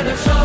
I'm sorry.